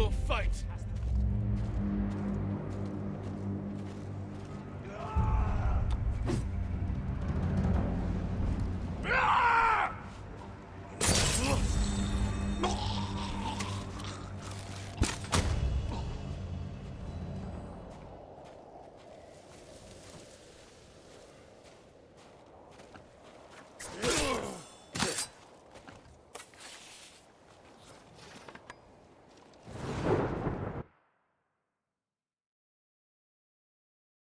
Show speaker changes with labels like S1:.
S1: will fight!